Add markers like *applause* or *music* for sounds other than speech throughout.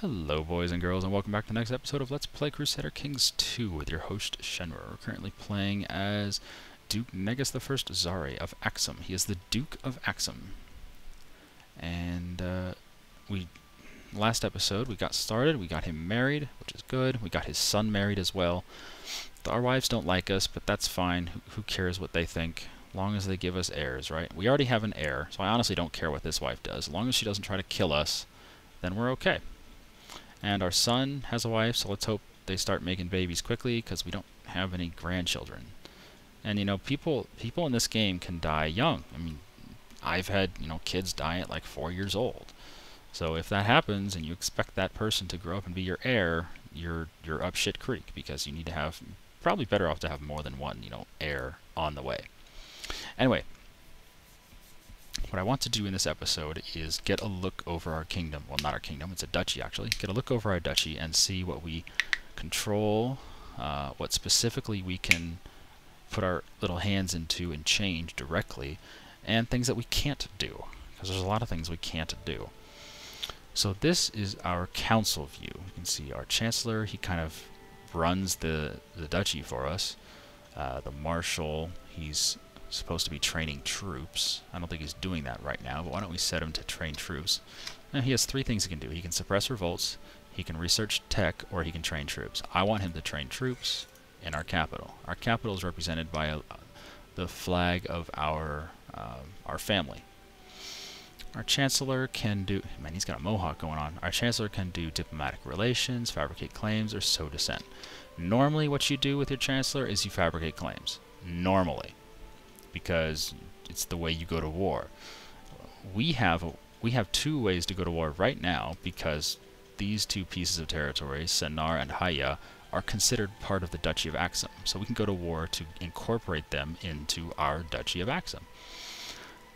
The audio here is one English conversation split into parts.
Hello boys and girls and welcome back to the next episode of Let's Play Crusader Kings 2 with your host Shenra. We're currently playing as Duke Negus I Zari of Axum. He is the Duke of Axum. And uh, we last episode we got started, we got him married, which is good. We got his son married as well. Our wives don't like us, but that's fine. Who, who cares what they think? long as they give us heirs, right? We already have an heir, so I honestly don't care what this wife does. As long as she doesn't try to kill us, then we're okay. And our son has a wife, so let's hope they start making babies quickly because we don't have any grandchildren. And you know, people people in this game can die young. I mean, I've had you know kids die at like four years old. So if that happens and you expect that person to grow up and be your heir, you're you're up shit creek because you need to have probably better off to have more than one you know heir on the way. Anyway, what I want to do in this episode is get a look over our kingdom. Well, not our kingdom, it's a duchy actually. Get a look over our duchy and see what we control, uh, what specifically we can put our little hands into and change directly, and things that we can't do. Because there's a lot of things we can't do. So this is our council view. You can see our chancellor, he kind of runs the, the duchy for us. Uh, the marshal, he's supposed to be training troops. I don't think he's doing that right now, but why don't we set him to train troops? And he has three things he can do. He can suppress revolts, he can research tech, or he can train troops. I want him to train troops in our capital. Our capital is represented by a, the flag of our uh, our family. Our chancellor can do, man, he's got a mohawk going on. Our chancellor can do diplomatic relations, fabricate claims, or sow dissent. Normally, what you do with your chancellor is you fabricate claims. Normally because it's the way you go to war. We have a, we have two ways to go to war right now because these two pieces of territory, Sennar and Haya, are considered part of the Duchy of Axum. So we can go to war to incorporate them into our Duchy of Axum.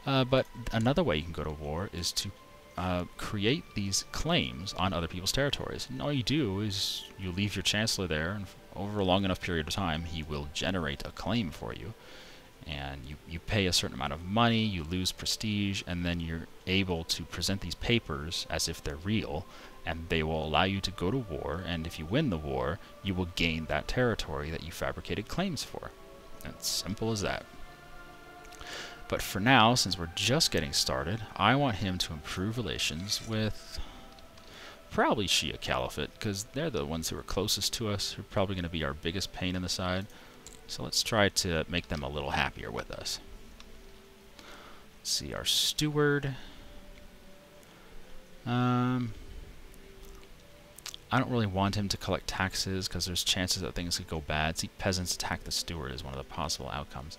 Uh, but another way you can go to war is to uh, create these claims on other people's territories. And all you do is you leave your chancellor there, and over a long enough period of time, he will generate a claim for you and you, you pay a certain amount of money, you lose prestige, and then you're able to present these papers as if they're real, and they will allow you to go to war, and if you win the war, you will gain that territory that you fabricated claims for. It's simple as that. But for now, since we're just getting started, I want him to improve relations with probably Shia Caliphate, because they're the ones who are closest to us, who are probably going to be our biggest pain in the side. So let's try to make them a little happier with us. Let's see, our steward. Um, I don't really want him to collect taxes because there's chances that things could go bad. See, peasants attack the steward is one of the possible outcomes.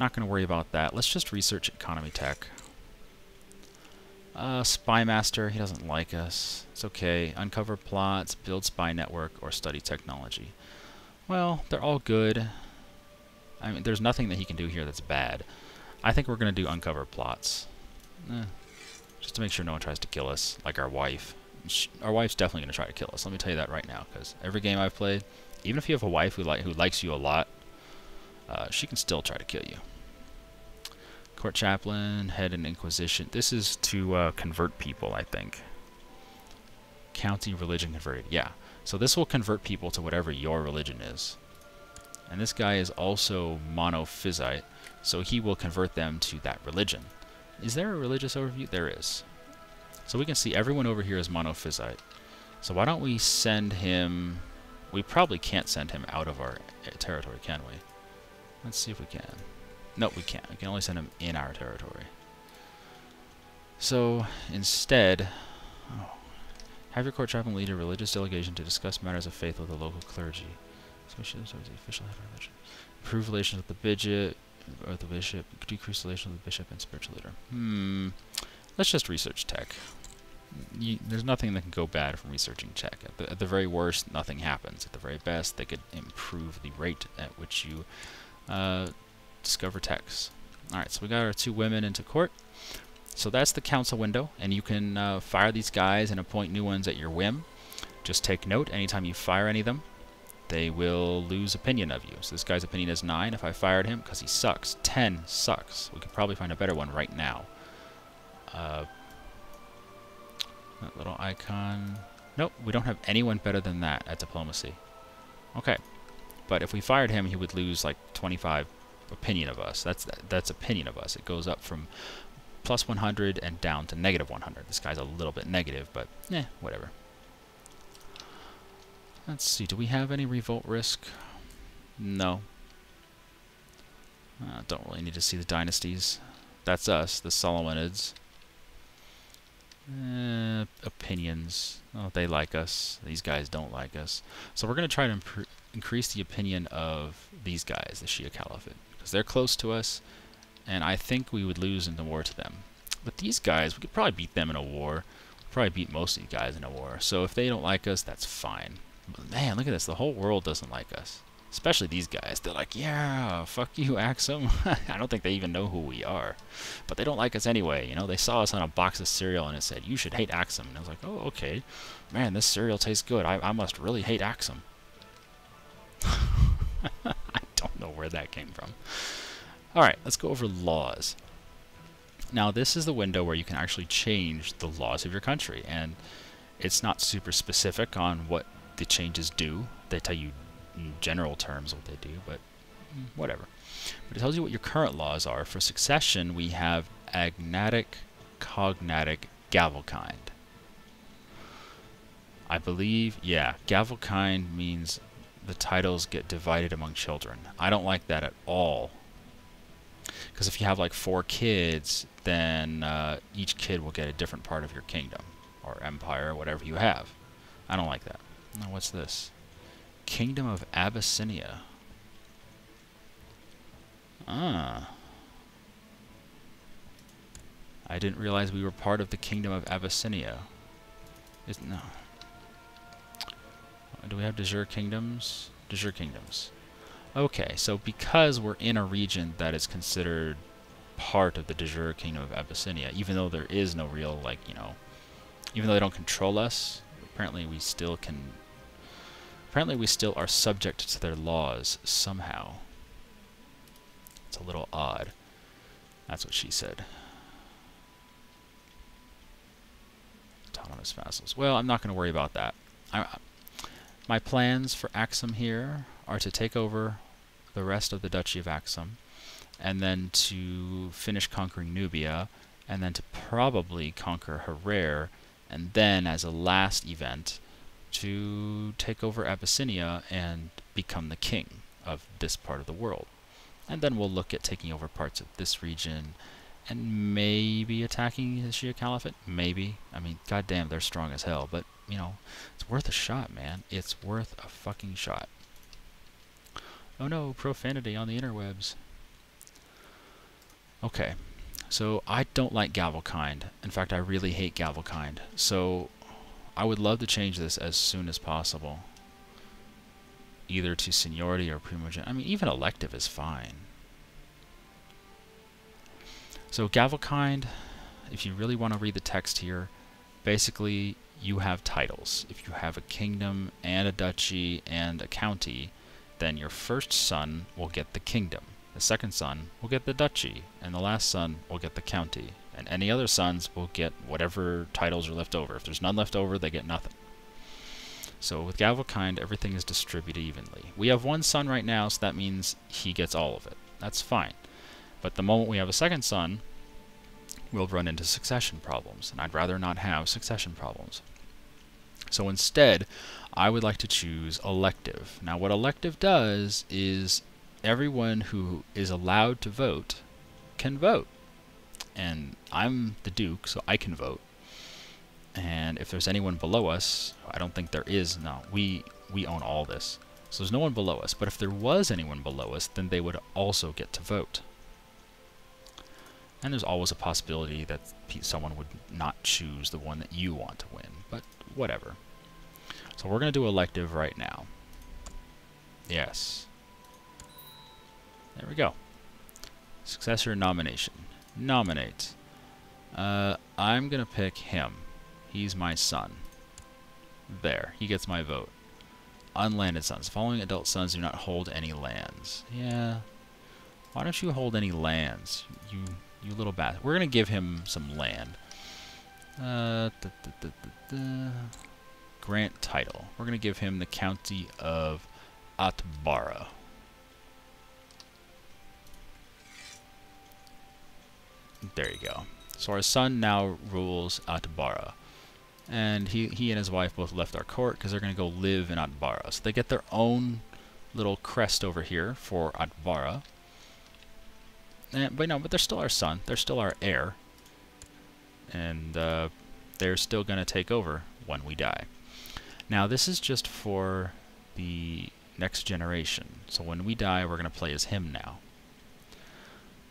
Not going to worry about that. Let's just research economy tech. Uh, spy master, he doesn't like us. It's okay. Uncover plots, build spy network, or study technology. Well, they're all good. I mean, there's nothing that he can do here that's bad. I think we're going to do uncover plots. Eh, just to make sure no one tries to kill us, like our wife. She, our wife's definitely going to try to kill us. Let me tell you that right now, because every game I've played, even if you have a wife who, li who likes you a lot, uh, she can still try to kill you. Court chaplain, head and inquisition. This is to uh, convert people, I think. County religion converted. Yeah. So this will convert people to whatever your religion is. And this guy is also monophysite, so he will convert them to that religion. Is there a religious overview? There is. So we can see everyone over here is monophysite. So why don't we send him... We probably can't send him out of our territory, can we? Let's see if we can. No, we can't. We can only send him in our territory. So, instead... Oh, have your court chaplain lead a religious delegation to discuss matters of faith with the local clergy. Especially towards the official head of religion. Improve relations with the bishop, or the bishop. Decrease relations with the bishop and spiritual leader. Hmm. Let's just research tech. You, there's nothing that can go bad from researching tech. At the, at the, very worst, nothing happens. At the very best, they could improve the rate at which you uh, discover techs. Alright, so we got our two women into court. So that's the council window, and you can uh, fire these guys and appoint new ones at your whim. Just take note, anytime you fire any of them, they will lose opinion of you. So this guy's opinion is 9 if I fired him, because he sucks. 10 sucks. We could probably find a better one right now. Uh, that little icon. Nope, we don't have anyone better than that at diplomacy. Okay. But if we fired him, he would lose like 25 opinion of us. That's that's opinion of us. It goes up from plus 100 and down to negative 100. This guy's a little bit negative, but eh, whatever. Let's see, do we have any revolt risk? No. Uh, don't really need to see the dynasties. That's us, the Solomonids. Eh, opinions. Oh, they like us. These guys don't like us. So we're going to try to increase the opinion of these guys, the Shia Caliphate, because they're close to us, and I think we would lose in the war to them. But these guys, we could probably beat them in a war. We'd probably beat most of these guys in a war. So if they don't like us, that's fine. Man, look at this. The whole world doesn't like us. Especially these guys. They're like, yeah, fuck you, *laughs* Axum. *laughs* I don't think they even know who we are. But they don't like us anyway. You know, they saw us on a box of cereal and it said, you should hate Axum. And I was like, oh, okay. Man, this cereal tastes good. I, I must really hate Axum. *laughs* I don't know where that came from. Alright, let's go over laws. Now, this is the window where you can actually change the laws of your country. And it's not super specific on what the changes do. They tell you in general terms what they do, but whatever. But it tells you what your current laws are. For succession, we have agnatic, cognatic, gavelkind. I believe, yeah, gavelkind means the titles get divided among children. I don't like that at all. Because if you have like four kids, then uh, each kid will get a different part of your kingdom or empire or whatever you have. I don't like that. Now, what's this? Kingdom of Abyssinia. Ah. I didn't realize we were part of the Kingdom of Abyssinia. Is, no. Do we have de jure kingdoms? De jure kingdoms. Okay, so because we're in a region that is considered part of the de jure kingdom of Abyssinia, even though there is no real, like, you know, even though they don't control us, apparently we still can Apparently we still are subject to their laws somehow. It's a little odd. That's what she said. Autonomous vassals. Well, I'm not going to worry about that. I, my plans for Axum here are to take over the rest of the Duchy of Axum, and then to finish conquering Nubia, and then to probably conquer Harar, and then as a last event, to take over Abyssinia and become the king of this part of the world. And then we'll look at taking over parts of this region and maybe attacking the Shia Caliphate. Maybe. I mean, goddamn, they're strong as hell. But, you know, it's worth a shot, man. It's worth a fucking shot. Oh no, profanity on the interwebs. Okay, so I don't like Gavelkind. In fact, I really hate Gavelkind. So I would love to change this as soon as possible. Either to seniority or primogeniture. I mean, even elective is fine. So Gavelkind, if you really want to read the text here, basically you have titles. If you have a kingdom and a duchy and a county, then your first son will get the kingdom. The second son will get the duchy, and the last son will get the county and any other sons will get whatever titles are left over. If there's none left over, they get nothing. So with Gavelkind, everything is distributed evenly. We have one son right now, so that means he gets all of it. That's fine. But the moment we have a second son, we'll run into succession problems, and I'd rather not have succession problems. So instead, I would like to choose elective. Now what elective does is everyone who is allowed to vote can vote and I'm the Duke, so I can vote. And if there's anyone below us, I don't think there is. No, we we own all this. So there's no one below us. But if there was anyone below us, then they would also get to vote. And there's always a possibility that someone would not choose the one that you want to win. But whatever. So we're going to do elective right now. Yes. There we go. Successor nomination. Nominate. Uh, I'm going to pick him. He's my son. There. He gets my vote. Unlanded sons. Following adult sons do not hold any lands. Yeah. Why don't you hold any lands? You you little bastard. We're going to give him some land. Uh, da, da, da, grant title. We're going to give him the county of Atbara. There you go. So our son now rules Atbara. And he, he and his wife both left our court because they're going to go live in Atbara. So they get their own little crest over here for Atbara. And, but no, but they're still our son. They're still our heir. And uh, they're still going to take over when we die. Now this is just for the next generation. So when we die, we're going to play as him now.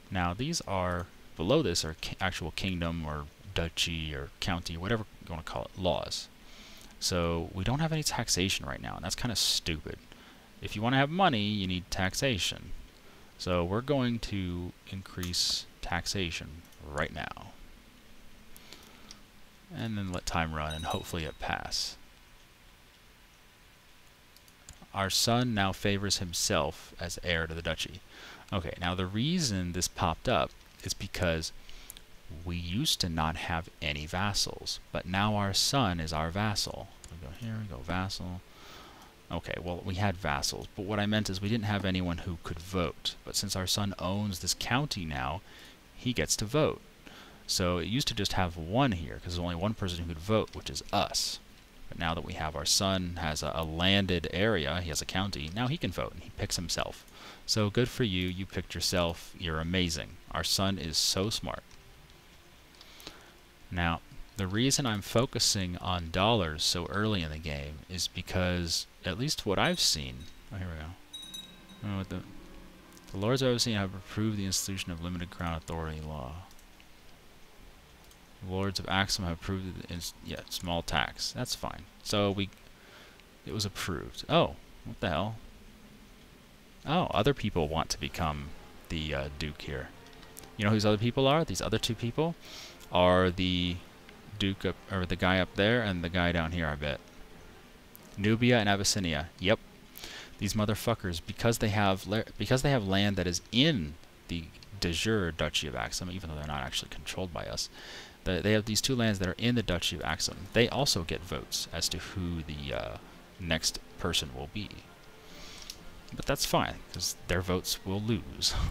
Now these are, below this are actual kingdom or duchy or county, whatever you want to call it, laws. So we don't have any taxation right now, and that's kind of stupid. If you want to have money, you need taxation. So we're going to increase taxation right now. And then let time run and hopefully it pass. Our son now favors himself as heir to the duchy. Okay, now the reason this popped up is because we used to not have any vassals, but now our son is our vassal. We go here, we go vassal. Okay, well, we had vassals, but what I meant is we didn't have anyone who could vote. But since our son owns this county now, he gets to vote. So it used to just have one here, because there's only one person who could vote, which is us. But now that we have our son has a, a landed area, he has a county, now he can vote, and he picks himself. So good for you, you picked yourself, you're amazing. Our son is so smart. Now, the reason I'm focusing on dollars so early in the game is because, at least what I've seen, oh, here we go. Oh, the, the lords I've seen have approved the institution of limited crown authority law. Lords of Axum have approved the yeah, small tax. That's fine. So we, it was approved. Oh, what the hell? Oh, other people want to become the uh, duke here. You know who these other people are? These other two people are the Duke up, or the guy up there and the guy down here, I bet. Nubia and Abyssinia. Yep. These motherfuckers, because they have because they have land that is in the de jure Duchy of Axum, even though they're not actually controlled by us, they have these two lands that are in the Duchy of Axum. They also get votes as to who the uh, next person will be. But that's fine, because their votes will lose. *laughs*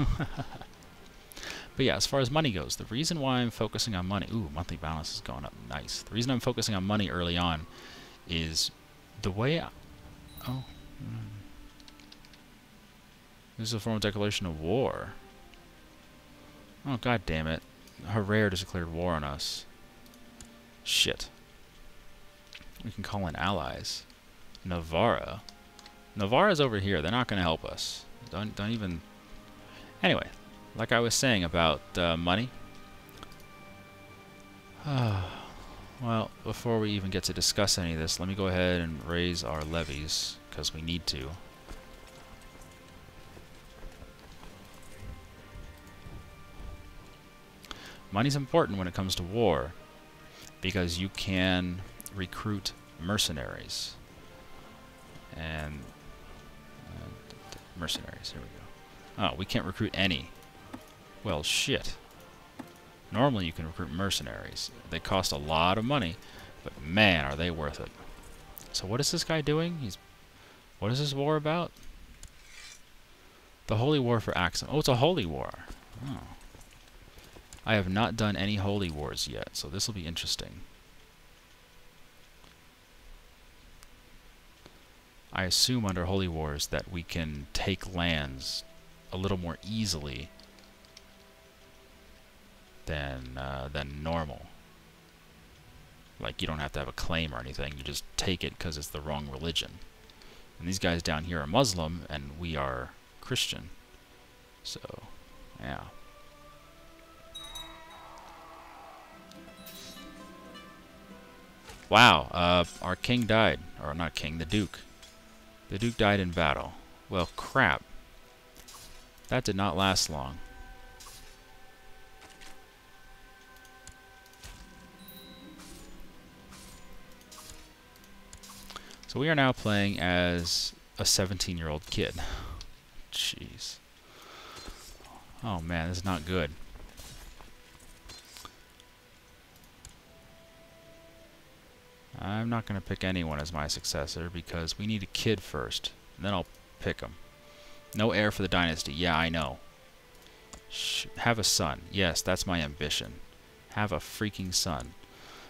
But yeah, as far as money goes, the reason why I'm focusing on money, ooh, monthly balance is going up nice. The reason I'm focusing on money early on is the way I, oh, mm, this is a formal declaration of war. Oh, god damn it. Harar just declared war on us. Shit. We can call in allies. Navarra. Navarra's over here. They're not going to help us. Don't, don't even... Anyway, like I was saying about uh, money. *sighs* well, before we even get to discuss any of this, let me go ahead and raise our levies, because we need to. Money's important when it comes to war, because you can recruit mercenaries. And uh, mercenaries, here we go. Oh, we can't recruit any. Well, shit. Normally you can recruit mercenaries. They cost a lot of money, but man, are they worth it. So what is this guy doing? He's What is this war about? The Holy War for Axum. Oh, it's a holy war. Oh. I have not done any holy wars yet, so this will be interesting. I assume under holy wars that we can take lands a little more easily than uh, than normal. Like you don't have to have a claim or anything. You just take it because it's the wrong religion. And these guys down here are Muslim, and we are Christian. So, yeah. Wow, uh, our king died. Or not king, the duke. The duke died in battle. Well, crap. That did not last long. So we are now playing as a 17-year-old kid. Jeez. Oh man, this is not good. I'm not going to pick anyone as my successor because we need a kid first. then I'll pick him. No heir for the dynasty. Yeah, I know. Sh have a son. Yes, that's my ambition. Have a freaking son.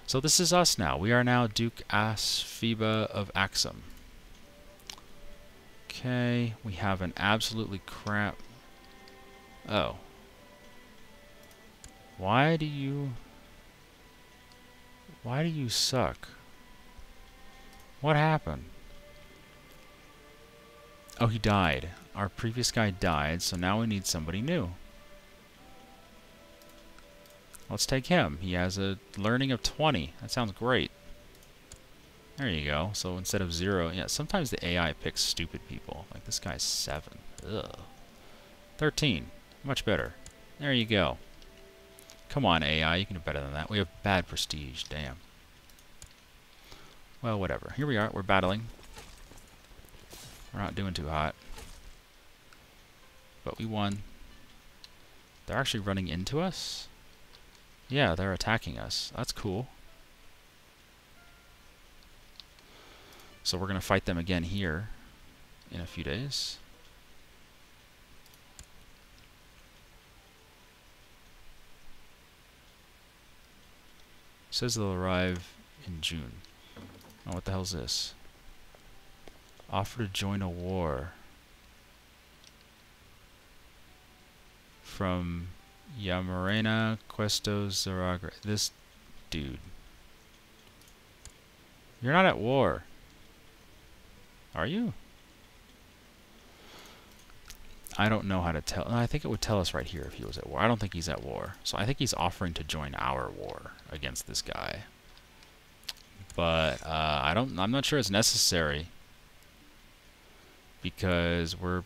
So this is us now. We are now Duke Asphiba of Axum. Okay, we have an absolutely crap... Oh. Why do you... Why do you suck? What happened? Oh, he died. Our previous guy died, so now we need somebody new. Let's take him. He has a learning of 20. That sounds great. There you go. So instead of 0, yeah, sometimes the AI picks stupid people. Like this guy's 7. Ugh. 13. Much better. There you go. Come on, AI. You can do better than that. We have bad prestige. Damn. Well, whatever. Here we are. We're battling. We're not doing too hot. But we won. They're actually running into us? Yeah, they're attacking us. That's cool. So we're going to fight them again here in a few days. Says they'll arrive in June. Oh, what the hell's this? Offer to join a war. From Yamarena Questo Zaragre. This dude. You're not at war. Are you? I don't know how to tell. I think it would tell us right here if he was at war. I don't think he's at war. So I think he's offering to join our war against this guy. But uh, I don't. I'm not sure it's necessary because we're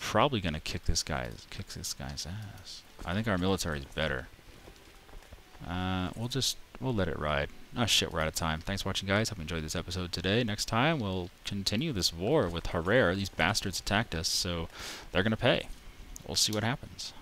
probably gonna kick this guy's kick this guy's ass. I think our military is better. Uh, we'll just we'll let it ride. Oh shit, we're out of time. Thanks for watching, guys. Hope you enjoyed this episode today. Next time, we'll continue this war with Harar. These bastards attacked us, so they're gonna pay. We'll see what happens.